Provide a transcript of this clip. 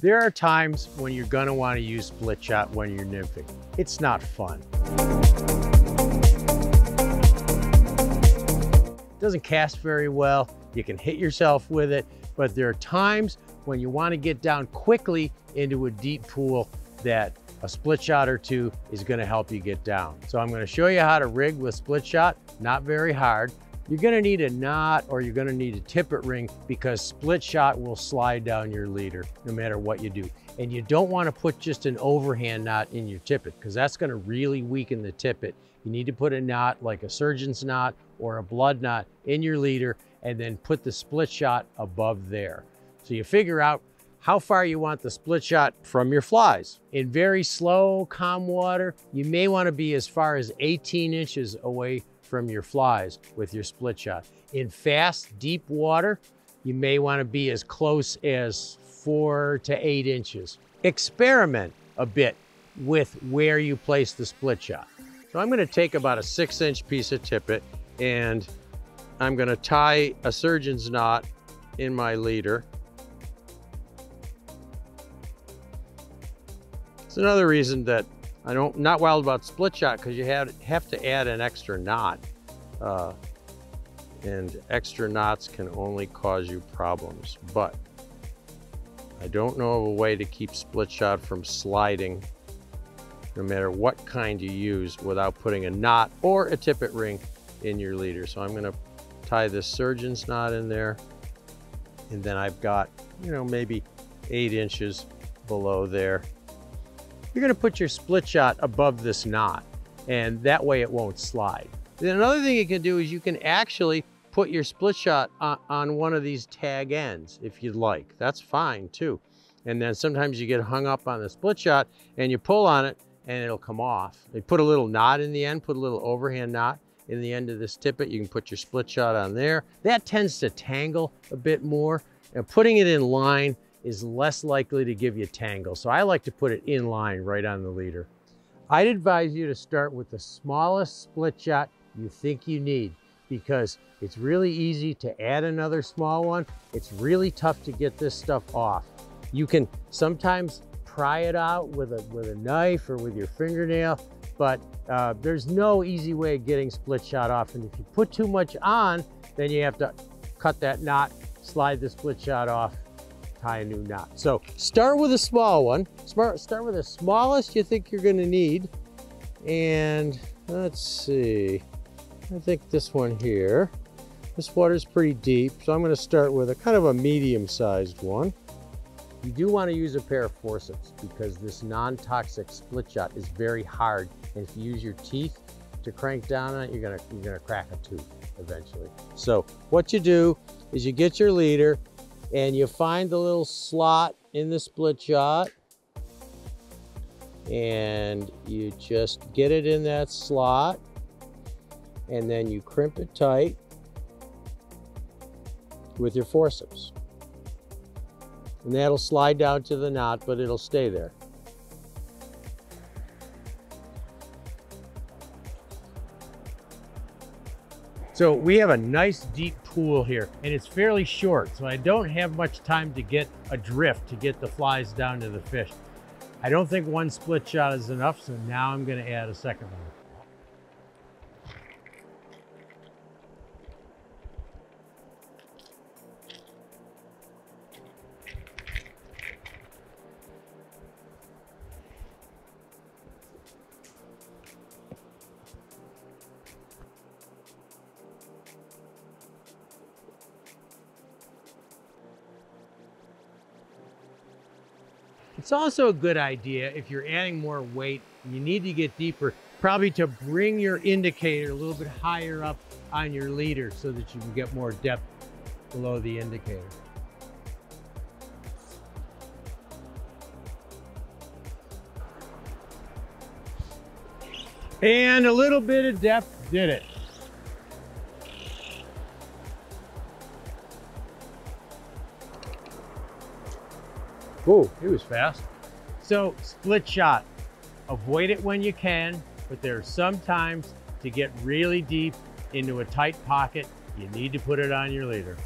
There are times when you're gonna wanna use split shot when you're nymphing. It's not fun. It doesn't cast very well. You can hit yourself with it, but there are times when you wanna get down quickly into a deep pool that a split shot or two is gonna help you get down. So I'm gonna show you how to rig with split shot, not very hard. You're gonna need a knot or you're gonna need a tippet ring because split shot will slide down your leader no matter what you do. And you don't wanna put just an overhand knot in your tippet because that's gonna really weaken the tippet. You need to put a knot like a surgeon's knot or a blood knot in your leader and then put the split shot above there. So you figure out how far you want the split shot from your flies. In very slow, calm water, you may wanna be as far as 18 inches away from your flies with your split shot. In fast, deep water, you may wanna be as close as four to eight inches. Experiment a bit with where you place the split shot. So I'm gonna take about a six inch piece of tippet and I'm gonna tie a surgeon's knot in my leader It's another reason that I don't not wild about split shot because you have have to add an extra knot, uh, and extra knots can only cause you problems. But I don't know of a way to keep split shot from sliding, no matter what kind you use, without putting a knot or a tippet ring in your leader. So I'm going to tie this surgeon's knot in there, and then I've got you know maybe eight inches below there you're gonna put your split shot above this knot and that way it won't slide. Then another thing you can do is you can actually put your split shot on, on one of these tag ends if you'd like. That's fine too. And then sometimes you get hung up on the split shot and you pull on it and it'll come off. They put a little knot in the end, put a little overhand knot in the end of this tippet. You can put your split shot on there. That tends to tangle a bit more. And putting it in line is less likely to give you tangle. So I like to put it in line right on the leader. I'd advise you to start with the smallest split shot you think you need because it's really easy to add another small one. It's really tough to get this stuff off. You can sometimes pry it out with a, with a knife or with your fingernail, but uh, there's no easy way of getting split shot off. And if you put too much on, then you have to cut that knot, slide the split shot off, tie a new knot. So start with a small one. Start, start with the smallest you think you're gonna need. And let's see, I think this one here. This water's pretty deep, so I'm gonna start with a kind of a medium-sized one. You do wanna use a pair of forceps because this non-toxic split shot is very hard. And if you use your teeth to crank down on it, you're gonna, you're gonna crack a tooth eventually. So what you do is you get your leader, and you find the little slot in the split shot and you just get it in that slot and then you crimp it tight with your forceps. And that'll slide down to the knot, but it'll stay there. So we have a nice deep pool here and it's fairly short. So I don't have much time to get a drift to get the flies down to the fish. I don't think one split shot is enough. So now I'm gonna add a second one. It's also a good idea if you're adding more weight, you need to get deeper, probably to bring your indicator a little bit higher up on your leader so that you can get more depth below the indicator. And a little bit of depth did it. Oh, it was fast. So split shot, avoid it when you can, but there are some times to get really deep into a tight pocket, you need to put it on your leader.